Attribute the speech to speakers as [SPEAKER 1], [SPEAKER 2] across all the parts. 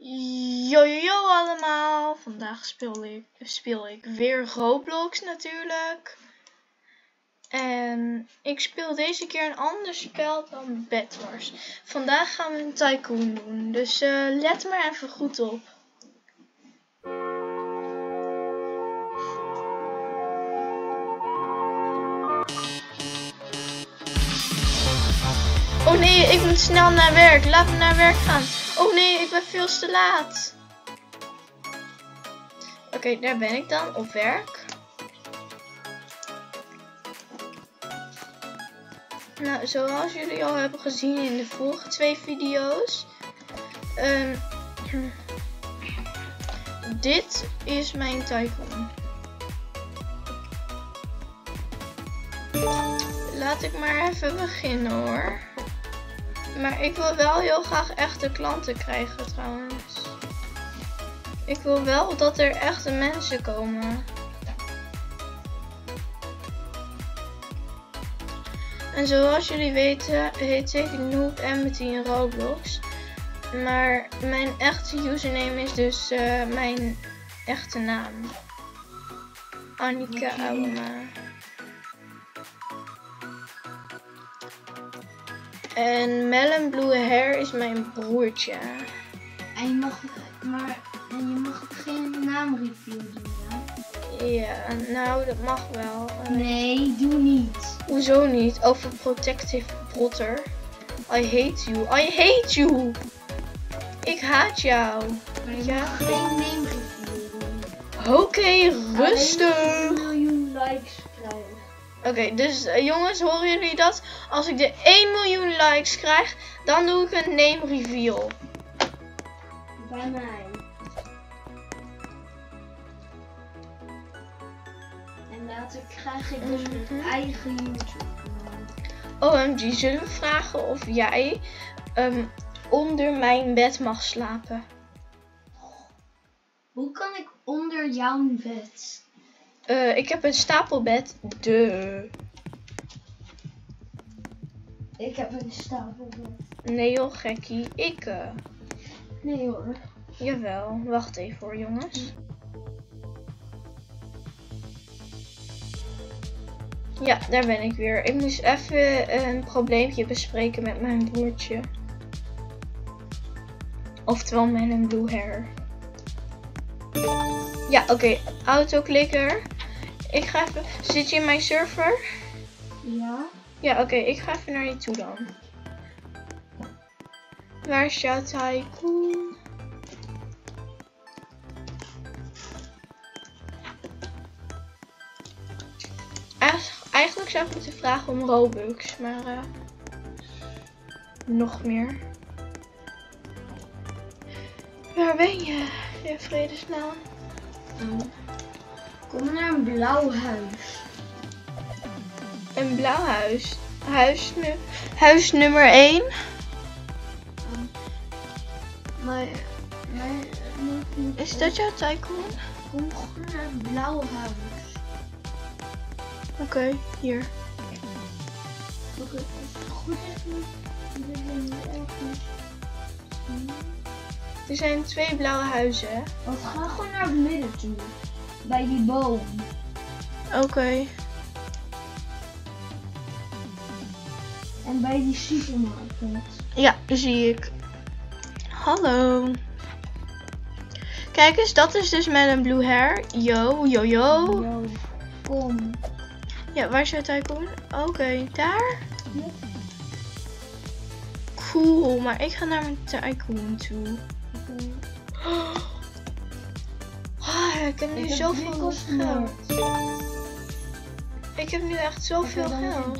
[SPEAKER 1] Yo, yo, yo allemaal. Vandaag speel ik, speel ik weer Roblox natuurlijk. En ik speel deze keer een ander spel dan Bed Wars. Vandaag gaan we een tycoon doen. Dus eh, let maar even goed op. ik moet snel naar werk. Laat me naar werk gaan. Oh nee, ik ben veel te laat. Oké, daar ben ik dan, op werk. Nou, zoals jullie al hebben gezien in de vorige twee video's. ehm, dit is mijn tycoon. Laat ik maar even beginnen hoor. Maar ik wil wel heel graag echte klanten krijgen trouwens. Ik wil wel dat er echte mensen komen. En zoals jullie weten heet ik Noob Amity in Roblox. Maar mijn echte username is dus eh, mijn echte naam. Annika Auma. En Melon Blue Hair is mijn broertje.
[SPEAKER 2] En je mag, maar, en je mag geen naamreview doen, ja?
[SPEAKER 1] Ja, nou dat mag wel.
[SPEAKER 2] Nee, doe niet.
[SPEAKER 1] Hoezo niet? Over Protective Brotter. I hate you. I hate you. Ik haat jou.
[SPEAKER 2] Maar je
[SPEAKER 1] Ja.
[SPEAKER 2] mag geen naamreview doen.
[SPEAKER 1] Oké, rustig.
[SPEAKER 2] Je een miljoen likes
[SPEAKER 1] Oké, dus eh, jongens, horen jullie dat? Als ik de 1 miljoen likes krijg, dan doe ik een name reveal.
[SPEAKER 2] Bij mij. En later krijg ik dus mijn eigen YouTube.
[SPEAKER 1] OMG, zullen we vragen of jij ehm, onder mijn bed mag slapen?
[SPEAKER 2] Hoe kan ik onder jouw bed?
[SPEAKER 1] Eh, ik heb een stapelbed. De.
[SPEAKER 2] Ik heb een stapelbed.
[SPEAKER 1] Nee joh, gekkie. Ik. eh,
[SPEAKER 2] Nee hoor.
[SPEAKER 1] jawel. Wacht even hoor, jongens. Ja, daar ben ik weer. Ik moest even een probleempje bespreken met mijn broertje. Oftewel met een blue hair. Ja, oké. Autoclicker. Ik ga even... Zit je in mijn server?
[SPEAKER 2] Ja?
[SPEAKER 1] Ja, oké. ik ga even naar je toe dan. Waar is jouw tycoon? Eigen- Eigenlijk zou ik moeten vragen om Robux, maar eh, nog meer. Waar ben je, in vredesnaam?
[SPEAKER 2] Kom naar een blauw huis.
[SPEAKER 1] Een blauw huis. Huis, nu, huis nummer 1.
[SPEAKER 2] Maar, maar
[SPEAKER 1] Is dat jouw tycoon?
[SPEAKER 2] Kom gewoon naar het blauwe huis.
[SPEAKER 1] Oké, hier.
[SPEAKER 2] Oké, als het goed is, moet er ergens.
[SPEAKER 1] Er zijn twee blauwe huizen, hè?
[SPEAKER 2] Want ga gewoon naar het midden toe. Bij die boom.
[SPEAKER 1] Oké.
[SPEAKER 2] En bij die supermarkt.
[SPEAKER 1] Ja, zie ik. Hallo. Kijk eens, dat is dus met een blue hair. Yo, yo, yo.
[SPEAKER 2] Yo, kom.
[SPEAKER 1] Ja, waar is jouw tycoon? Oké, daar. Cool, maar ik ga naar mijn tycoon toe. Ik heb nu
[SPEAKER 2] Ik heb
[SPEAKER 1] zoveel
[SPEAKER 2] kostuums.
[SPEAKER 1] geld. Ik heb nu echt zoveel geld.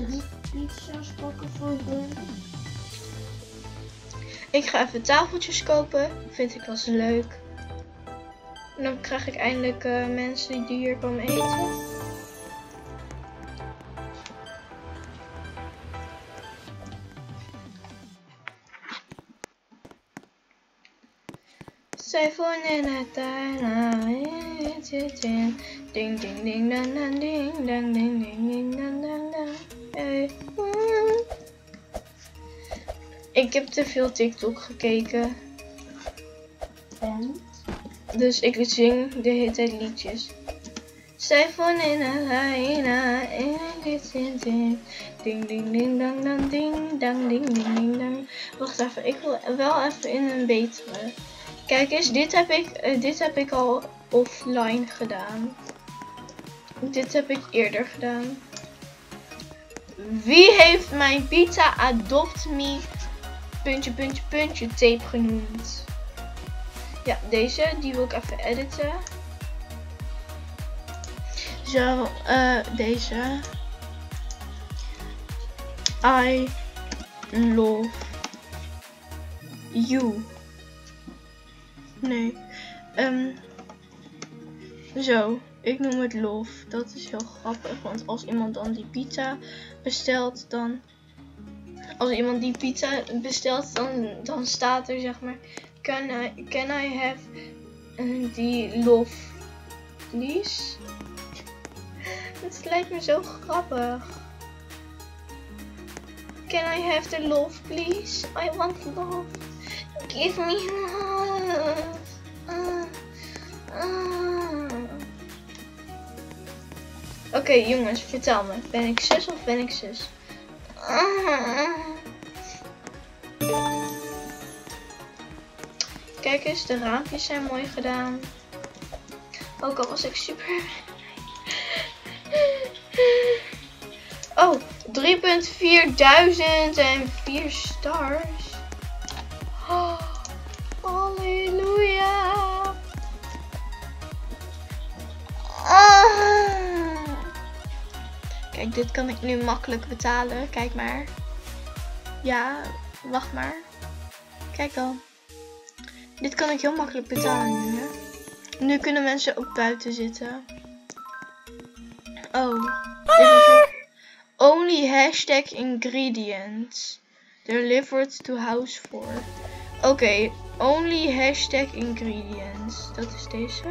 [SPEAKER 2] pizza's pakken voor de...
[SPEAKER 1] Ik ga even tafeltjes kopen. Vind ik wel eens leuk. En dan krijg ik eindelijk eh, mensen die hier komen eten. Zij voor Natana. Ding ding ding dan dan ding dan ding ding ding dan dan dan. Hey. Mm. Ik heb te veel TikTok gekeken.
[SPEAKER 2] band.
[SPEAKER 1] Dus ik zing de hele tijd liedjes. Zij van in reina en dit ding ding ding ding dang dang ding dang ding ding ding dang. Wacht even, ik wil wel even in een betere. Kijk eens, dit heb ik, eh, dit heb ik al offline gedaan. Dit heb ik eerder gedaan. Wie heeft mijn pizza adopt me puntje puntje puntje tape genoemd? Ja, deze, die wil ik even editen. Zo, eh, deze. I love you. Nee. Ehm zo, ik noem het love. Dat is heel grappig, want als iemand dan die pizza bestelt, dan... Als iemand die pizza bestelt, dan, dan staat er zeg maar... Can I, can I have uh, die love, please? Het lijkt me zo grappig. Can I have the love, please? I want love. Give me ah. Oké jongens, vertel me. Ben ik zus of ben ik zus? Kijk eens, de raampjes zijn mooi gedaan. Ook al was ik super. Oh, 3.4004 stars. Dit kan ik nu makkelijk betalen. Kijk maar. Ja, wacht maar. Kijk dan. Dit kan ik heel makkelijk betalen nu. Hè? Nu kunnen mensen ook buiten zitten. Oh. het. Only hashtag ingredients. Delivered to house 4. Oké, only hashtag ingredients. Dat is deze.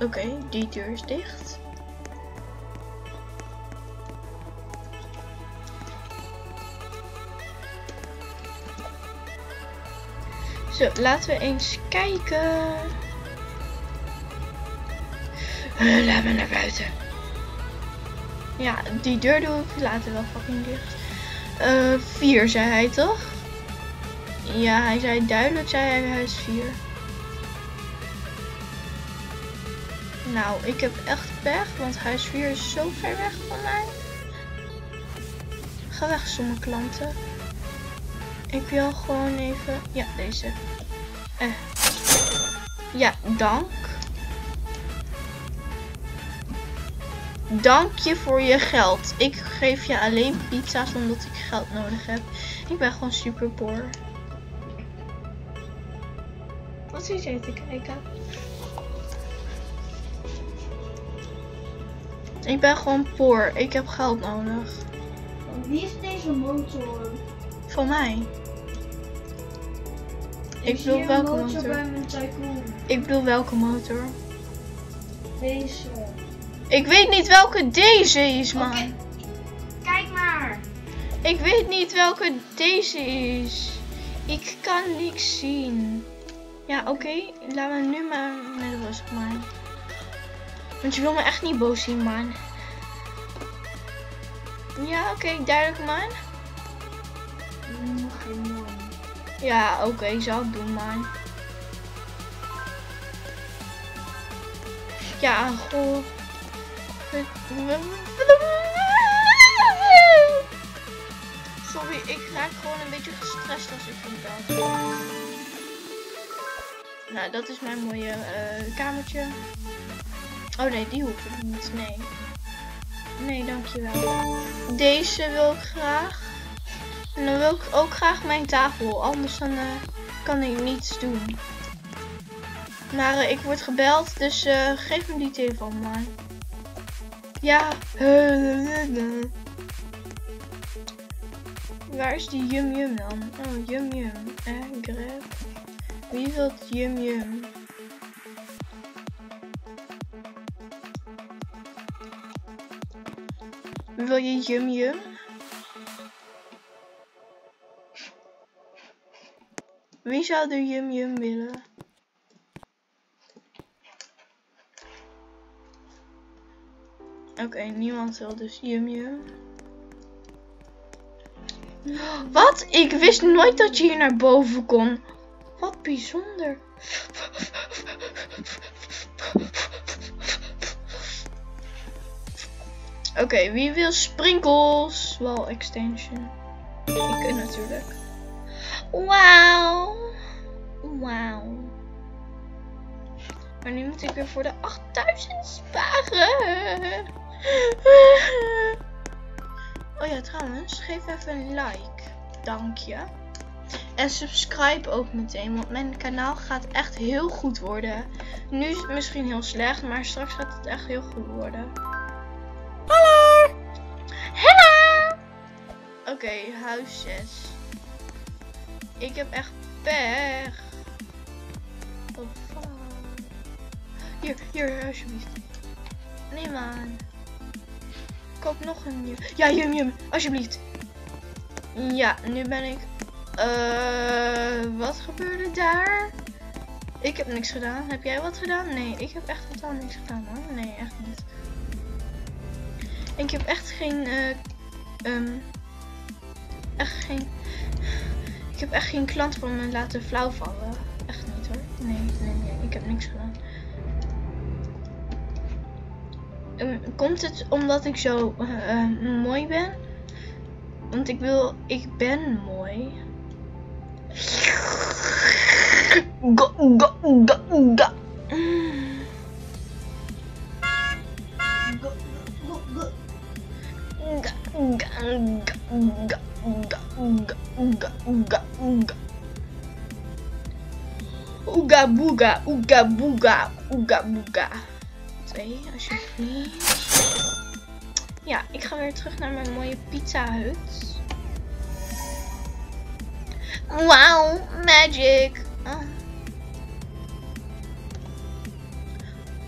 [SPEAKER 1] Oké, die deur is dicht. Zo, laten we eens kijken. Uh, laat naar buiten. Ja, die deur doe ik later wel fucking dicht. Eh, vier zei hij toch? Ja, hij zei duidelijk, zei hij huis 4. Nou, ik heb echt pech, want huis 4 is zo ver weg van mij. Ga weg, sommige klanten. Ik wil gewoon even... Ja, deze. Eh. Ja, dank. Dank je voor je geld. Ik geef je alleen pizza's omdat ik geld nodig heb. Ik ben gewoon super poor. Wat zit jij te kijken? Ik ben gewoon poor. Ik heb geld nodig.
[SPEAKER 2] Wie is deze motor?
[SPEAKER 1] Voor mij. Ik
[SPEAKER 2] zie
[SPEAKER 1] bedoel welke
[SPEAKER 2] motor
[SPEAKER 1] motor?
[SPEAKER 2] bij mijn tycoon.
[SPEAKER 1] Ik bedoel welke motor?
[SPEAKER 2] Deze.
[SPEAKER 1] Ik weet niet welke deze is, man.
[SPEAKER 2] Kijk maar.
[SPEAKER 1] Ik weet niet welke deze is. Ik kan niks zien. Ja, oké. Laten we nu maar met rust, man. Want je wil me echt niet boos zien, man. Ja, oké. duidelijk, man. Ja, oké. zal ik doen, man. Ja, goh. Sorry, ik raak gewoon een beetje gestrest als ik van bel. Nou, dat is mijn mooie eh, kamertje. Oh nee, die hoef ik niet. Nee. Nee, dankjewel. Deze wil ik graag. En dan wil ik ook graag mijn tafel. Anders dan eh, kan ik niets doen. Maar eh, ik word gebeld, dus eh, geef me die telefoon maar. Ja. Waar is die yum yum dan? Oh, yum yum. Eh, grab. Wie wil yum yum? Wil je yum yum? Wie zou er Yum Yum willen? Oké, niemand wil dus Yum Yum. Wat? Ik wist nooit dat je hier naar boven kon. Wat bijzonder. Oké, wie wil sprinkles? Wall extension. Ik natuurlijk. Wauw. Wauw. Maar nu moet ik weer voor de 8000 sparen. Oh ja, trouwens, geef even een like. Dank je. En subscribe ook meteen, want mijn kanaal gaat echt heel goed worden. Nu is het misschien heel slecht, maar straks gaat het echt heel goed worden. Oké, huis 6. Ik heb echt pech. Oh. Hier, hier, alsjeblieft. Nee, man. Koop nog een nieuw. Ja, Jum Jum, alsjeblieft. Ja, nu ben ik. Eh, wat gebeurde daar? Ik heb niks gedaan. Heb jij wat gedaan? Nee, ik heb echt totaal niks gedaan hoor. Nee, echt niet. Ik heb echt geen. eh ehm, echt geen. Ik heb echt geen klant van me laten flauw vallen. Echt niet hoor. Nee, nee, nee. Ik heb niks gedaan. Ehm, komt het omdat ik zo eh, eh, mooi ben? Want ik wil, ik ben mooi. Go, go, go, go.
[SPEAKER 2] Go, go, go.
[SPEAKER 1] Ga, ga, ga, ga, ga, ga, ga, ga. Oega boega, oega boega, oega boega. Twee, alsjeblieft. Ja, ik ga weer terug naar mijn mooie pizza hut. Wauw, magic.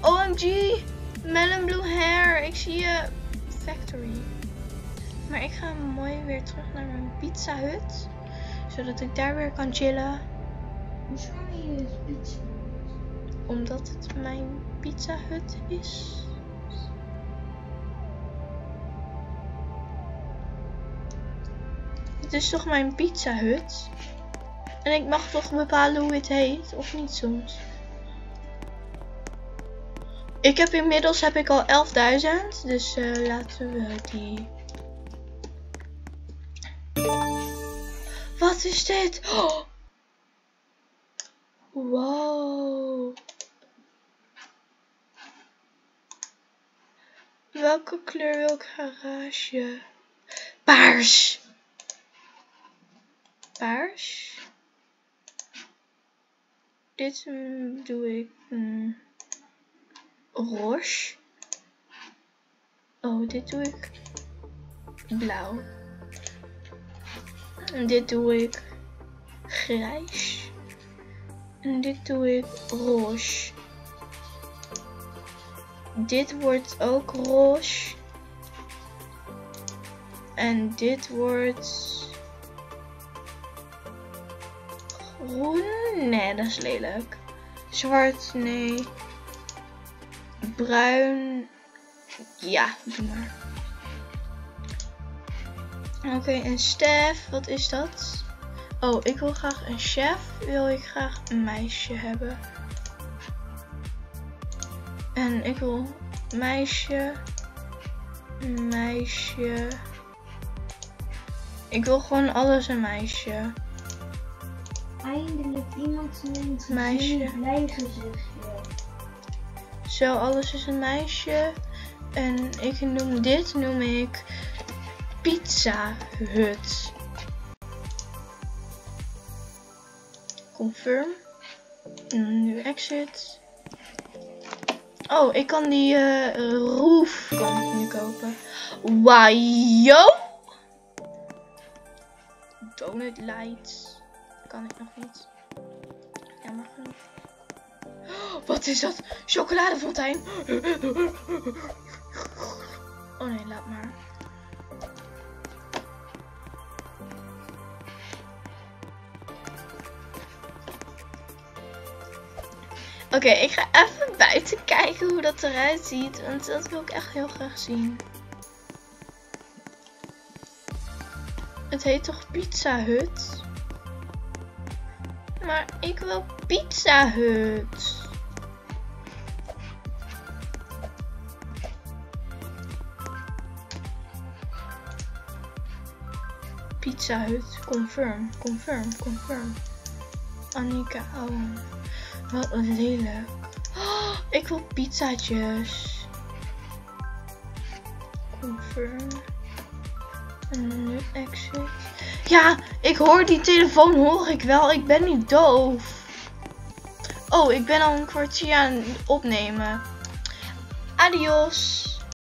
[SPEAKER 1] OMG, melon blue hair. Ik zie je factory. Maar ik ga mooi weer terug naar mijn pizza hut. Zodat ik daar weer kan chillen.
[SPEAKER 2] Hoezo ga je pizza?
[SPEAKER 1] Omdat het mijn pizza hut is. Het is toch mijn pizza hut? En ik mag toch bepalen hoe het heet, of niet soms? Ik heb inmiddels heb ik al 11.000, dus eh, laten we die. Wat is dit? Oh! Wow. Welke kleur wil ik garage? Paars. Paars. Dit doe ik mm, roze. Oh, dit doe ik blauw. En dit doe ik grijs. En dit doe ik roze. Dit wordt ook roze. En dit wordt groen. Nee, dat is lelijk. Zwart, nee. Bruin. Ja, doe maar. Oké, en Stef, wat is dat? Oh, ik wil graag een chef. Wil ik graag een meisje hebben. En ik wil meisje. Meisje. Ik wil gewoon alles een meisje.
[SPEAKER 2] Eindelijk iemand een
[SPEAKER 1] Meisje.
[SPEAKER 2] blij gezichtje.
[SPEAKER 1] Zo, alles is een meisje. En ik noem dit noem ik pizza hut. Confirm. En nu exit. Oh, ik kan die eh roof kan ik nu kopen. Wajo! Donut lights. Kan ik nog niet. Jammer genoeg. Wat is dat? Chocoladefontein. Oh nee, laat maar. Oké, ik ga even buiten kijken hoe dat eruit ziet. Want dat wil ik echt heel graag zien. Het heet toch Pizza Hut? Maar ik wil Pizza Hut. Pizza Hut, confirm, confirm, confirm. Annika, oh, wat lelijk. Oh, ik wil pizzaatjes. Confirm. En nu exit. Ja, ik hoor die telefoon, hoor ik wel. Ik ben niet doof. Oh, ik ben al een kwartier aan het opnemen. Adios.